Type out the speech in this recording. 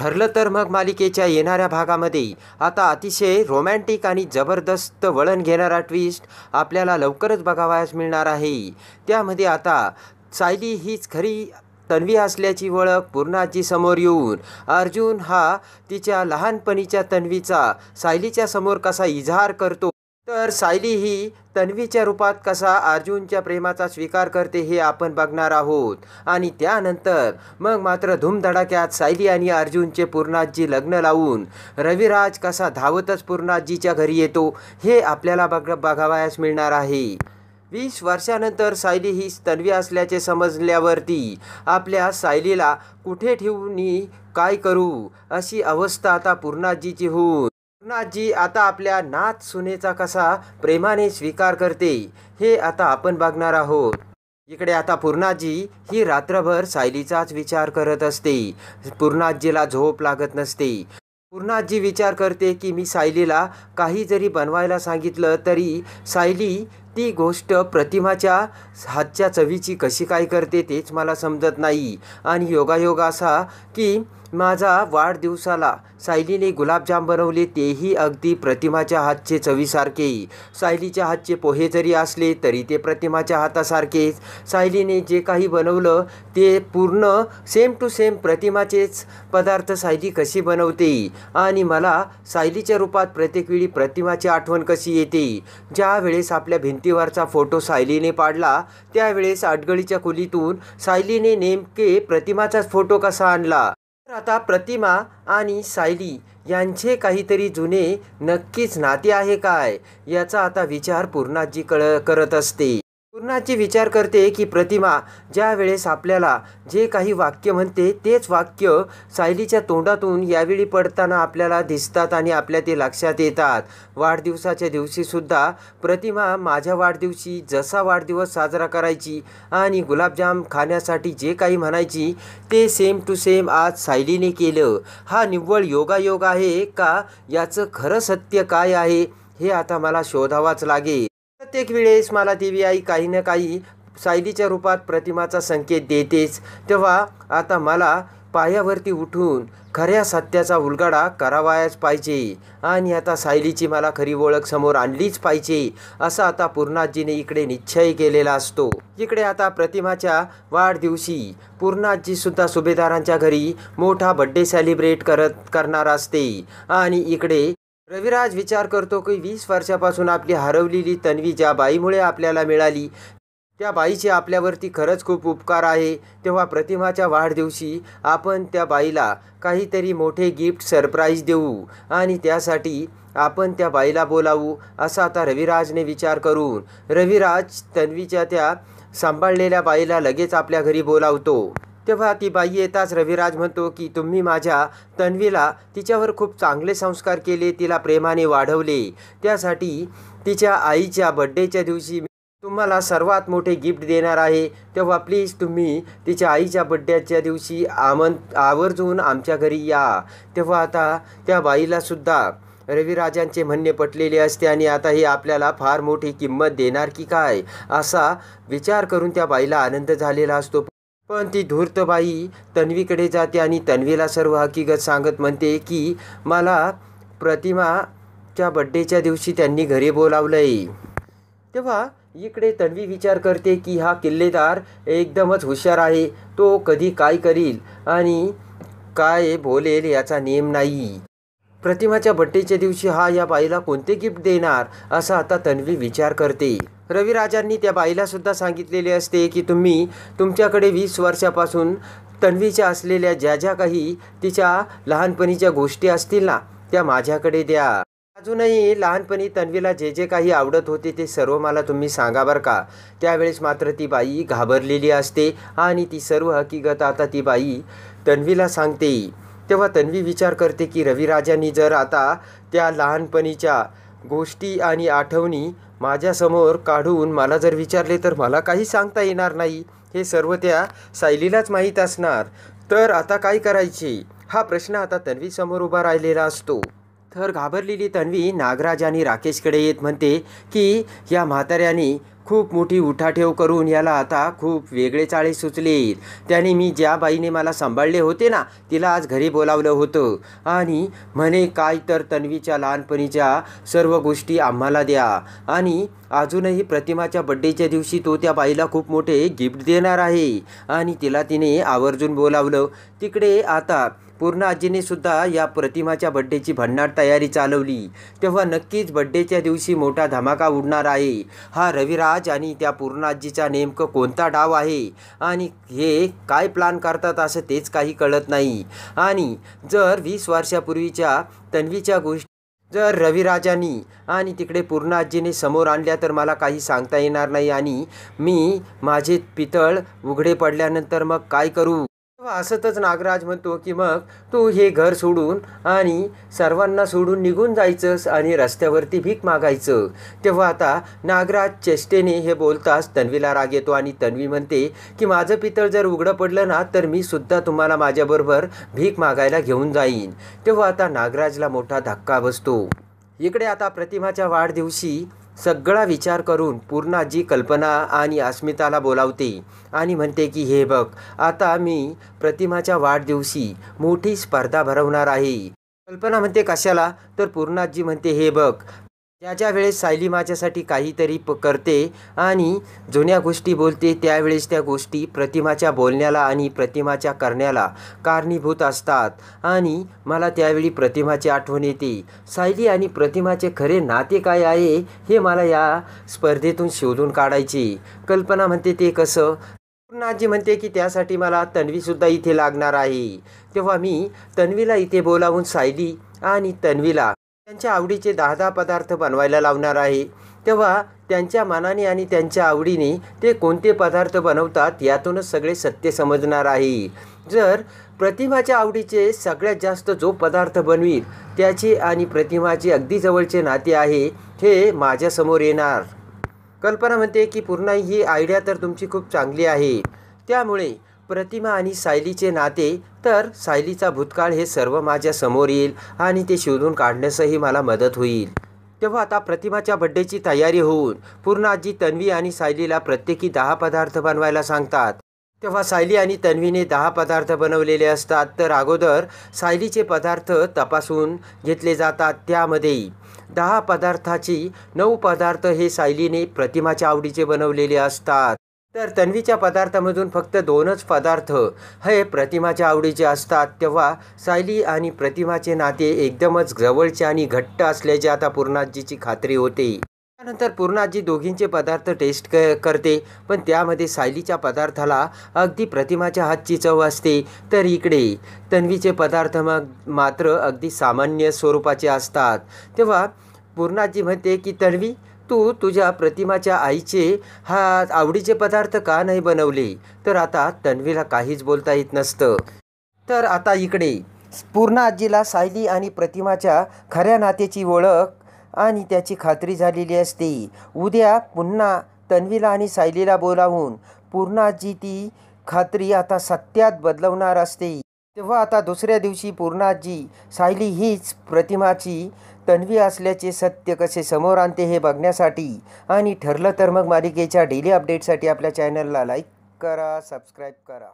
ठरलं तर मग मालिकेच्या येणाऱ्या भागामध्ये. आता अतिशय रोमॅन्टिक आणि जबरदस्त वळण घेणारा ट्विस्ट आपल्याला लवकरच बघावयास मिळणार आहे. त्यामध्ये आता सायली हीच खरी तन्वी असल्याची ओळख पूर्णाजी समोर येऊन अर्जुन हा तिच्या लहानपणीच्या तन्वीचा सायलीच्या समोर कसा इजहार करतो तर सायली ही तन्वीच्या रूपात कसा अर्जुनच्या प्रेमाचा स्वीकार करते हे आपण बघणार आहोत. आणि त्यानंतर मग मात्र धूमधडाक्यात सायली आणि अर्जुनचे पूर्णाजी लग्न लावून रविराज कसा धावतच पूर्णाजीच्या घरी येतो हे आपल्याला बघ बघावयास मिळणार आहे. वीस वर्षानंतर सायली ही तन्वी असल्याचे समजल्यावरती आपल्या सायलीला कुठे ठेवून काय करू अशी अवस्था आता पूर्णाजीची होऊन पूर्णाजी आता आपल्या नाथ सुनेचा कसा प्रेमाने स्वीकार करते हे आता आपण बघणार आहोत. इकडे आता पूर्णाजी ही रात्रभर सायलीचाच विचार करत असते. पूर्णाजीला झोप लागत नसते. पूर्णाजी विचार करते की मी सायलीला काही जरी बनवायला सांगितलं तरी सायली ती गोष्ट प्रतिमाच्या हातच्या चवीची कशी काय करते तेच मला समजत नाही. आणि योगायोग असा की माझा वाढदिवसाला सायलीने गुलाबजाम बनवले तेही अगदी प्रतिमाच्या हातचे चवीसारखे. सायलीच्या हातचे पोहे जरी असले तरी ते प्रतिमाच्या हातासारखेच सायलीने जे काही बनवलं ते पूर्ण सेम टू सेम प्रतिमाचेच पदार्थ सायली कशी बनवते? आणि मला सायलीच्या रूपात प्रत्येक वेळी प्रतिमाची आठवण कशी येते? ज्या वेळेस आपल्या भिंतीवरचा फोटो सायलीने पाडला. त्यावेळेस आटगळीच्या खोलीतून सायलीने नेमके प्रतिमाचाच फोटो कसा आणला? तर आता प्रतिमा आणि सायली यांचे काहीतरी जुने नक्कीच नाते आहे काय? याचा आता विचार पूर्णाजी कळ करत असते. पूर्णाची विचार करते की प्रतिमा ज्या वेळेस आपल्याला जे काही वाक्य म्हणते तेच वाक्य सायलीच्या तोंडातून यावेळी पडताना आपल्याला दिसतात आणि आपल्या ते लक्षात येतात. वाढदिवसाच्या दिवशीसुद्धा प्रतिमा माझ्या वाढदिवशी जसा वाढदिवस साजरा करायची आणि गुलाबजाम खाण्यासाठी जे काही म्हणायची ते सेम टू सेम आज सायलीने केलं. हा निव्वळ योगायोग आहे का? याचं खरं सत्य काय आहे? हे आता मला शोधावाच लागेल. प्रत्येक वेळेस मला देवी आई काही ना काही सायलीच्या रूपात प्रतिमाचा संकेत देतेच. तेव्हा आता मला पायावरती उठून खऱ्या सत्याचा उलगडा करावायाच पाहिजे आणि आता सायलीची मला खरी ओळख समोर आणलीच पाहिजे असा आता पूर्णाजीने इकडे निश्चय केलेला असतो. इकडे आता प्रतिमाच्या वाढदिवशी पूर्णाजीसुद्धा सुभेदारांच्या घरी मोठा बड्डे सेलिब्रेट करत करणार असते आणि इकडे रविराज विचार करतो की वीस वर्षापासून आपली हरवलेली तन्वी ज्या बाईमुळे आपल्याला मिळाली त्या बाईचे आपल्यावरती खरंच खूप उपकार आहे. तेव्हा प्रतिमाच्या वाढदिवशी आपण त्या बाईला काहीतरी मोठे गिफ्ट सरप्राईज देऊ आणि त्यासाठी आपण त्या बाईला बोलावू असा आता रविराजने विचार करून रविराज तन्वीच्या त्या सांभाळलेल्या बाईला लगेच आपल्या घरी बोलावतो. तेव्हा ती बाई येताच रविराज म्हणतो की तुम्ही माझ्या तन्वीला तिच्यावर खूप चांगले संस्कार केले तिला प्रेमाने वाढवले. त्यासाठी तिच्या आईच्या बड्डेच्या दिवशी तुम्हाला सर्वात मोठे गिफ्ट देणार आहे. तेव्हा प्लीज तुम्ही तिच्या आईच्या बड्डेच्या दिवशी आमं आवर्जून आमच्या घरी या. तेव्हा आता त्या बाईलासुद्धा रविराजांचे म्हणणे पटलेले असते आणि आता हे आपल्याला फार मोठी किंमत देणार की काय? असा विचार करून त्या बाईला आनंद झालेला असतो. पण ती धूर्तबाई तन्वीकडे जाते आणि तन्वीला सर्व हकीकत सांगत म्हणते की मला प्रतिमाच्या बड्डेच्या दिवशी त्यांनी घरी बोलावलं आहे तेव्हा इकडे तन्वी विचार करते की हा किल्लेदार एकदमच हुशार आहे. तो कधी काय करील आणि काय बोलेल याचा नेम नाही. प्रतिमाच्या बड्डेच्या दिवशी हा या बाईला कोणते गिफ्ट देणार असा आता तन्वी विचार करते. रविराजांनी त्या बाईला सुद्धा सांगितलेले असते की तुम्ही तुमच्याकडे वीस वर्षापासून तन्वीच्या असलेल्या ज्या ज्या काही तिच्या लहानपणीच्या गोष्टी असतील ना त्या माझ्याकडे द्या. अजूनही लहानपणी तन्वीला जे जे काही आवडत होते ते सर्व मला तुम्ही सांगा बरं का. त्यावेळेस मात्र ती बाई घाबरलेली असते आणि ती सर्व हकीकत आता ती बाई तन्वीला सांगते. तेव्हा तन्वी विचार करते की रविराजांनी जर आता त्या लहानपणीच्या गोष्टी आणि आठवणी माझ्यासमोर काढून मला जर विचारले तर मला काही सांगता येणार नाही. हे सर्व त्या सायलीलाच माहीत असणार. तर आता काय करायचे? हा प्रश्न आता तन्वीसमोर उभा राहिलेला असतो. तर घाबरलेली तन्वी नागराज आणि राकेशकडे येत म्हणते की या म्हाताऱ्याने खूप मोठी उठाठेव करून याला आता खूप वेगळे चाळे सुचले त्याने मी ज्या बाईने मला सांभाळले होते ना तिला आज घरी बोलावलं होतं. आणि म्हणे काय तर तन्वीच्या लहानपणीच्या सर्व गोष्टी आम्हाला द्या. आणि अजूनही प्रतिमाच्या बड्डेच्या दिवशी तो त्या बाईला खूप मोठे गिफ्ट देणार आहे. आणि तिला तिने आवर्जून बोलावलं तिकडे आता पूर्ण आजीने सुद्धा या प्रतिमाच्या बड्डेची भन्नाट तयारी चालवली. तेव्हा नक्कीच बड्डेच्या दिवशी मोठा धमाका उडणार आहे. हा रविराज आणि त्या पूर्णाजीचा नेमकं कोणता डाव आहे? आणि हे काय प्लान करतात असं तेच काही कळत नाही. आणि जर वीस वर्षापूर्वीच्या तन्वीच्या गोष्टी जर रविराजांनी आणि तिकडे पूर्णाजीने समोर आणल्या तर मला काही सांगता येणार नाही. आणि मी माझे पितळ उघडे पडल्यानंतर मग काय करू? असतच नागराज म्हणतो की मग तू हे घर सोडून आणि सर्वांना सोडून निघून जायचंस आणि रस्त्यावरती भीक मागायचं. तेव्हा आता नागराज चेष्टेने हे बोलताच तन्वीला राग येतो आणि तन्वी म्हणते की माझं पितळ जर उघडं पडलं ना तर मी सुद्धा तुम्हाला माझ्याबरोबर भीक मागायला घेऊन जाईन. तेव्हा आता नागराजला मोठा धक्का बसतो. इकडे आता प्रतिमाच्या वाढदिवशी सगळा विचार करून पूर्णा जी कल्पना आणि अस्मिताला बोलावते आणि म्हणते की हे बघ आता मी प्रतिमाच्या वाढदिवशी मोठी स्पर्धा भरवणार आहे. कल्पना म्हणते कशाला? तर पूर्णाजी म्हणते हे बघ ज्या वेळेस सायली माझ्यासाठी काहीतरी प करते आणि जुन्या गोष्टी बोलते त्यावेळेस त्या गोष्टी प्रतिमाच्या बोलण्याला आणि प्रतिमाच्या करण्याला कारणीभूत असतात आणि मला त्यावेळी प्रतिमाची आठवण येते. सायली आणि प्रतिमाचे खरे नाते काय आहे हे मला या स्पर्धेतून शोधून काढायचे. कल्पना म्हणते ते कसं? पूर्णाजी म्हणते की त्यासाठी मला तन्वीसुद्धा इथे लागणार आहे. तेव्हा मी तन्वीला इथे बोलावून सायली आणि तन्वीला त्यांच्या आवडीचे दहा दहा पदार्थ बनवायला लावणार आहे. तेव्हा त्यांच्या मनाने आणि त्यांच्या आवडीने ते कोणते पदार्थ बनवतात यातूनच सगळे सत्य समजणार आहे. जर प्रतिमाच्या आवडीचे सगळ्यात जास्त जो पदार्थ बनवील त्याचे आणि प्रतिमाचे अगदी जवळचे नाते आहे हे माझ्यासमोर येणार. कल्पना म्हणते की पूर्ण ही आयडिया तर तुमची खूप चांगली आहे. त्यामुळे प्रतिमा आणि सायलीचे नाते तर सायलीचा भूतकाळ हे सर्व माझ्यासमोर येईल आणि ते शोधून काढण्यासही मला मदत होईल. तेव्हा आता प्रतिमाच्या बड्डेची तयारी होऊन पूर्ण आजी तन्वी आणि सायलीला प्रत्येकी दहा पदार्थ बनवायला सांगतात. तेव्हा सायली आणि तन्वीने दहा पदार्थ बनवलेले असतात तर अगोदर सायलीचे पदार्थ तपासून घेतले जातात त्यामध्ये दहा पदार्थाची नऊ पदार्थ हे सायलीने प्रतिमाच्या आवडीचे बनवलेले असतात. तर तन्वीच्या पदार्थामधून फक्त दोनच पदार्थ हे प्रतिमाच्या आवडीचे असतात. तेव्हा सायली आणि प्रतिमाचे नाते एकदमच जवळचे आणि घट्ट असल्याचे आता पूर्णाजीची खात्री होते. त्यानंतर पूर्णाजी दोघींचे पदार्थ टेस्ट क करते पण त्यामध्ये सायलीच्या पदार्थाला अगदी प्रतिमाच्या हातची चव असते. तर इकडे तन्वीचे पदार्थ मग मात्र अगदी सामान्य स्वरूपाचे असतात. तेव्हा पूर्णाजी म्हणते की तन्वी तू तुझ्या प्रतिमाच्या आईचे हा आवडीचे पदार्थ का नाही बनवले? तर आता तन्वीला काहीच बोलता येत नसतं. तर आता इकडे. पूर्ण आजीला सायली आणि प्रतिमाच्या खऱ्या नात्याची ओळख आणि त्याची खात्री झालेली असते. उद्या पुन्हा तन्वीला आणि सायलीला बोलावून पूर्ण आजी ती खात्री आता सत्यात बदलवणार असते. तेव्हा आता दुसऱ्या दिवशी पूर्णाजी सायली हीच प्रतिमाची तन्वी असल्याचे सत्य कसे समोर आणते हे बघण्यासाठी आणि ठरलं तर मग मालिकेच्या डेली अपडेटसाठी आपल्या चॅनलला लाईक करा सबस्क्राईब करा.